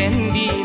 天地。